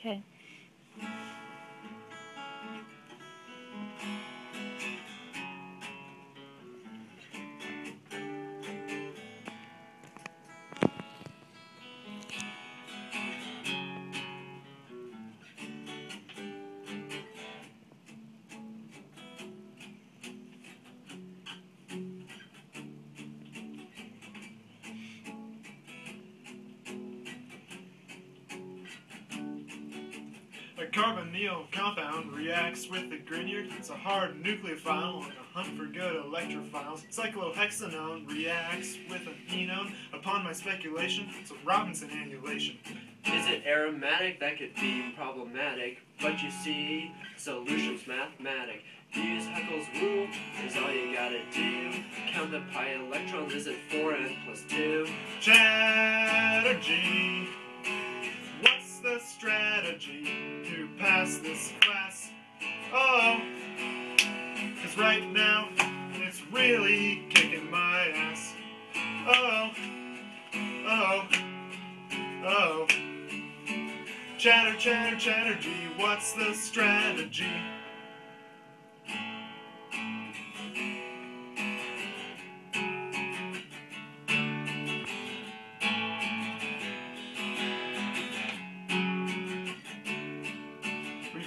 Okay. A carbonyl compound reacts with the Grignard. It's a hard nucleophile on a hunt for good electrophiles. Cyclohexanone reacts with an enone. Upon my speculation, it's a Robinson annulation. Is it aromatic? That could be problematic. But you see, solution's mathematic. Use Huckel's rule is all you gotta do. Count the pi electrons, is it 4n plus 2? Chatterjee, what's the strategy pass this class? Oh, cause right now it's really kicking my ass. Oh, oh, oh. Chatter, chatter, chatterjee, what's the strategy?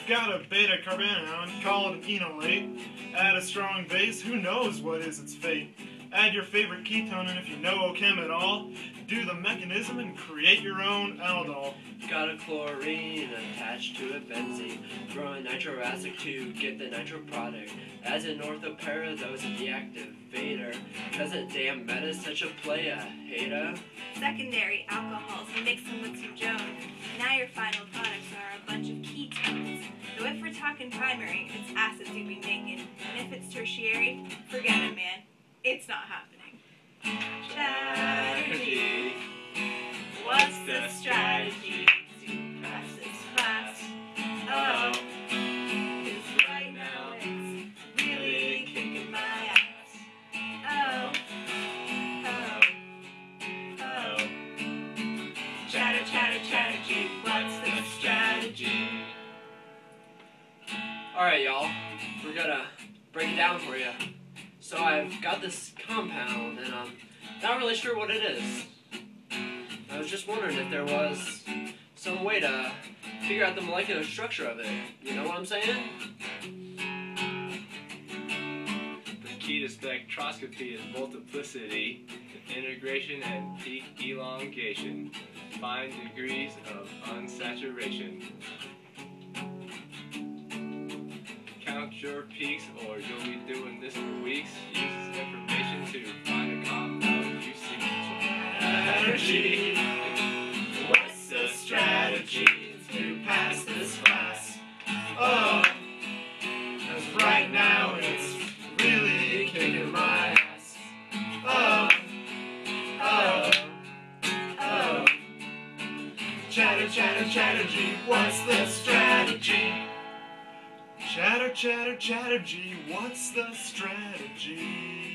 Got a beta carbanion called enolate. Add a strong base, who knows what is its fate? Add your favorite ketone, and if you know chem at all, do the mechanism and create your own aldol. Got a chlorine attached to a benzene. Throwing nitric acid to get the nitro product. As an orthopara, those in the activator. Doesn't damn meta such a playa, hater? Secondary alcohols, mix them with some Jones. Now your final products are a bunch of ketones. So if we're talking primary, it's acids you'd be making. And if it's tertiary, forget it, man. It's not happening. Strategy. What's the strategy to pass this class? Oh, 'cause right now it's really kicking my ass. Oh, oh, oh. Chatter, chatter, what's the strategy? Alright, y'all. We're gonna break it down for you. So I've got this compound, and I'm not really sure what it is. I was just wondering if there was some way to figure out the molecular structure of it. You know what I'm saying? The key to spectroscopy is multiplicity, integration, and peak elongation. Find degrees of unsaturation. Your peaks, or you'll be doing this for weeks. Use this information to find a compound you see. Strategy. What's the strategy to pass this class? Oh, cause right now it's really kicking my ass. Oh, oh, oh. Chatter, chatter, chatterjee, what's the strategy? Chatter, chatter, chatterjee, what's the strategy?